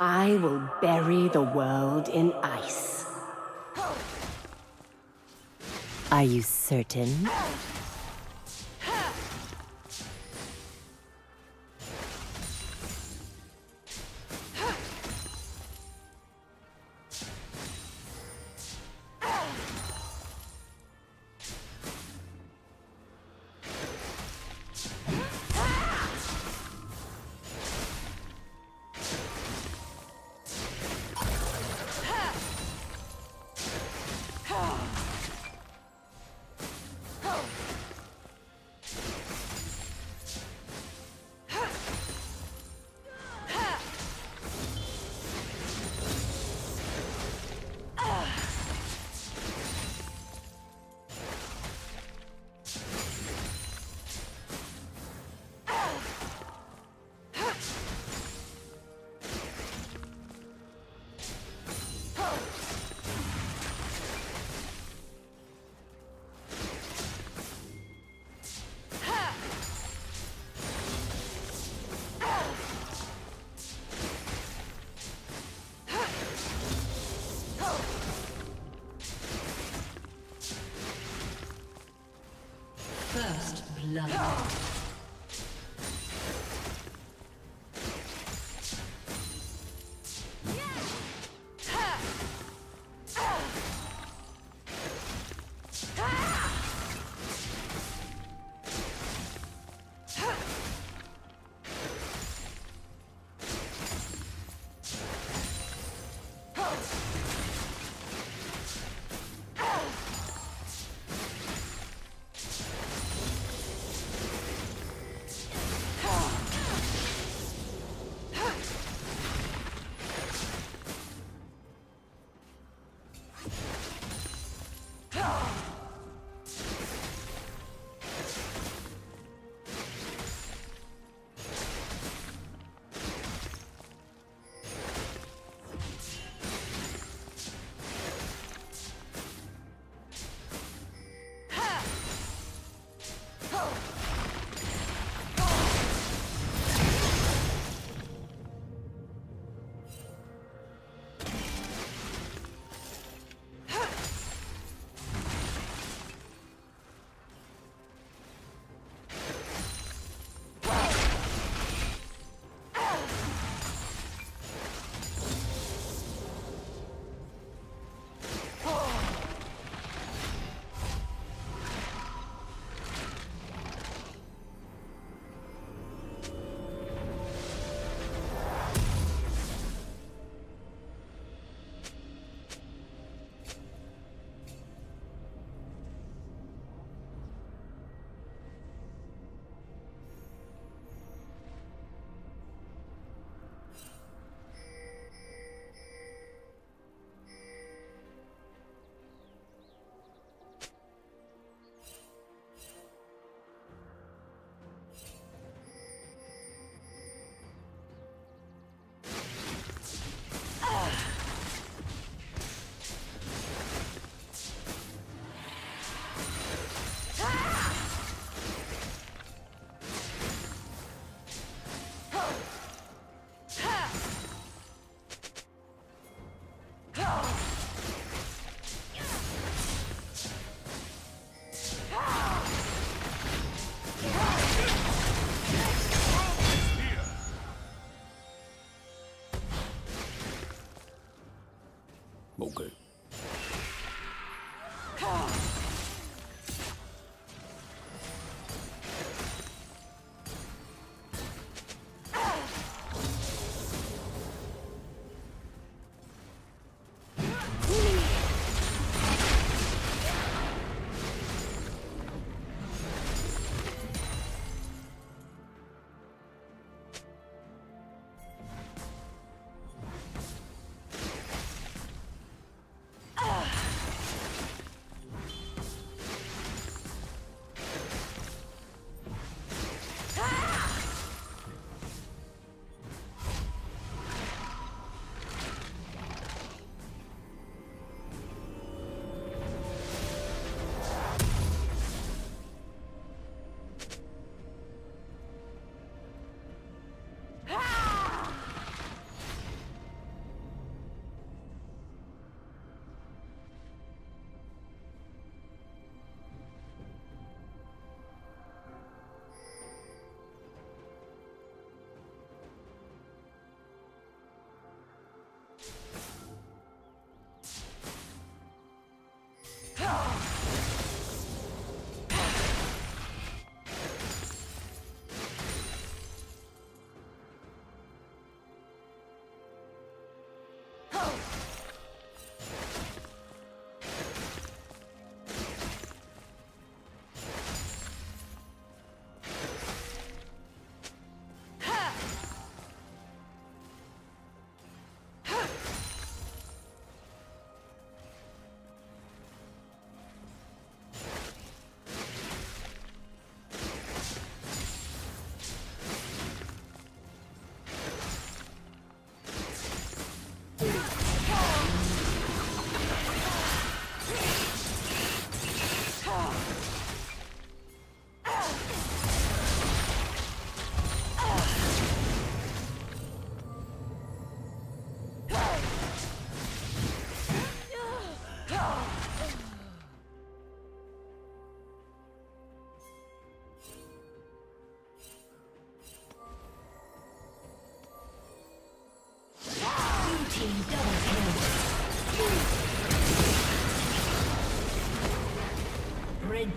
I will bury the world in ice. Are you certain? Blood.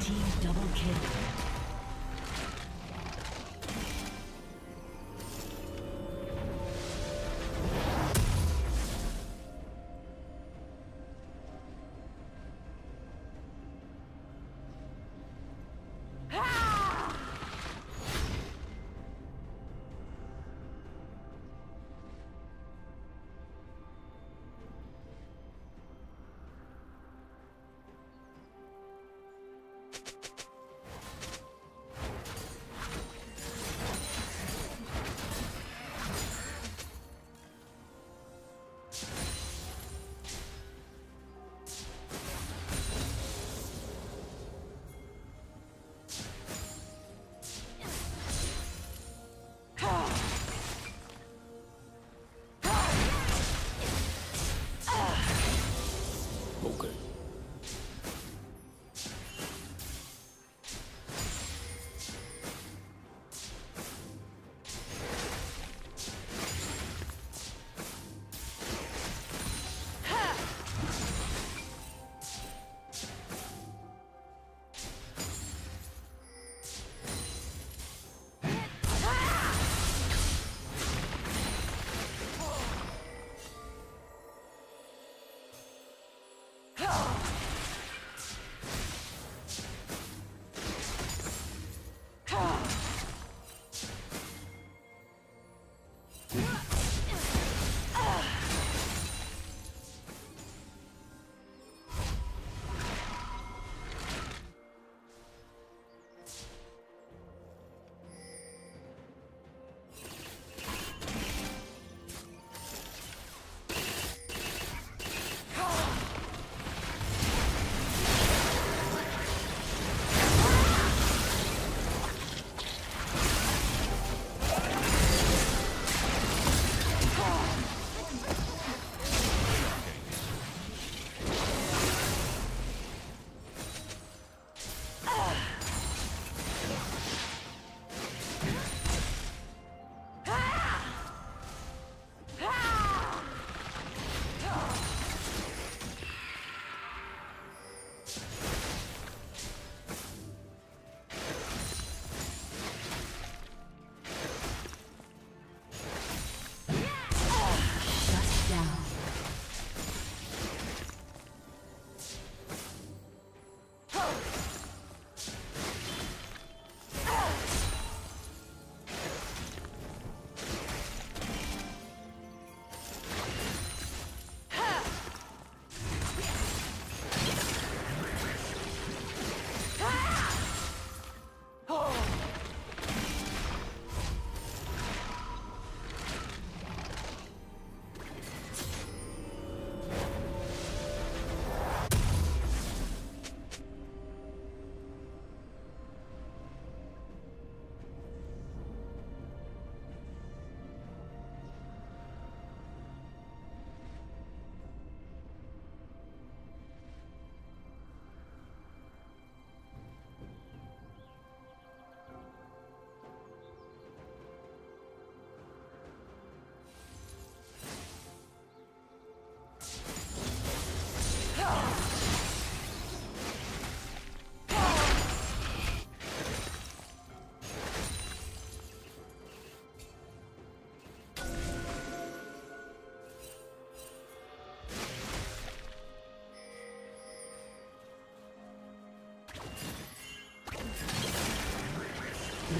Team double kill.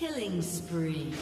Killing spree.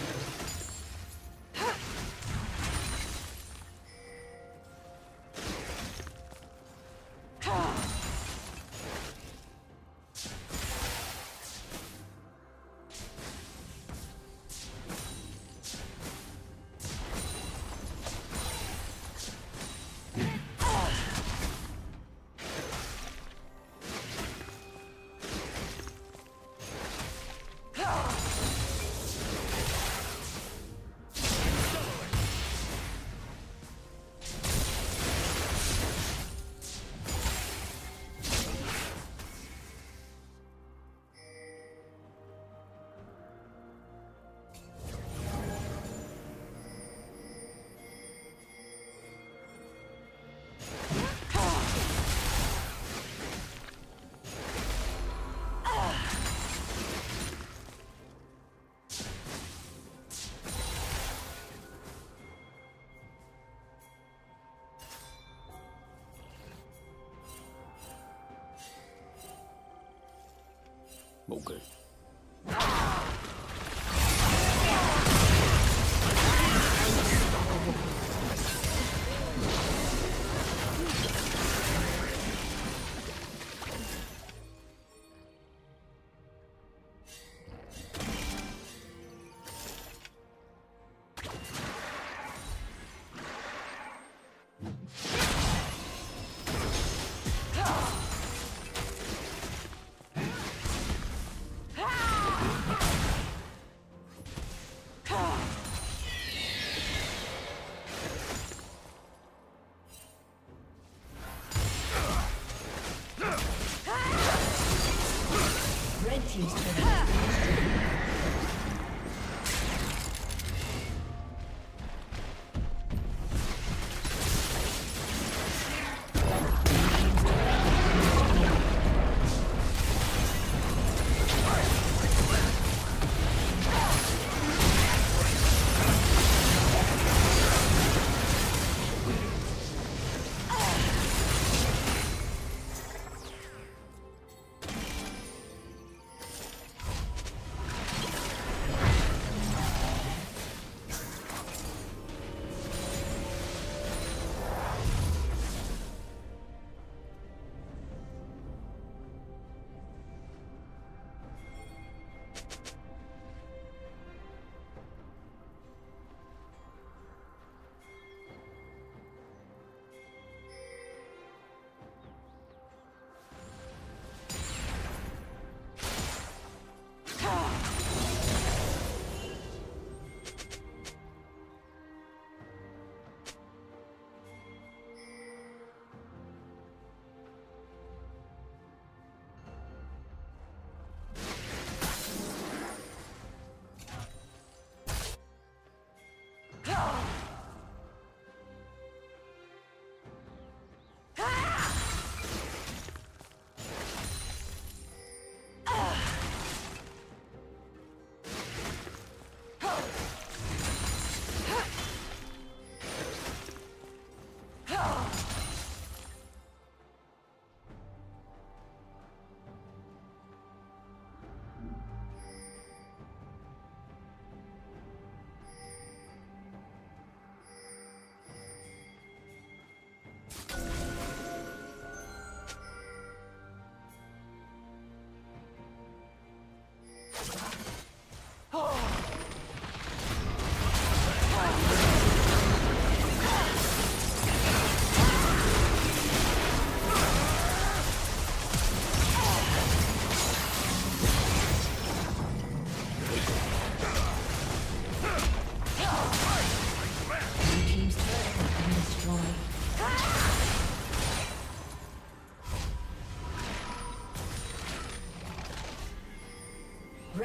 Okay.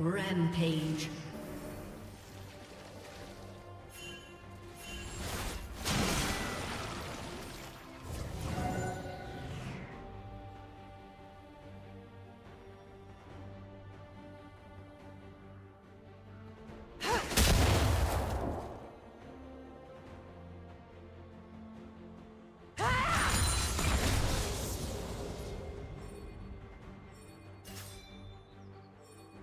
Rampage.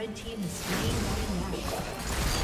Red team is slain by Red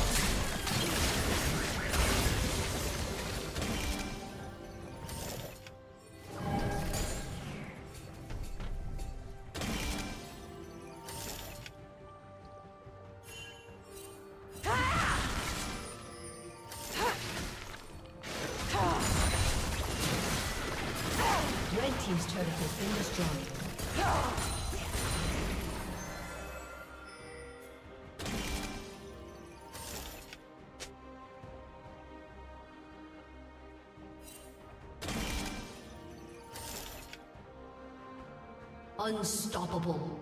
Unstoppable.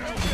The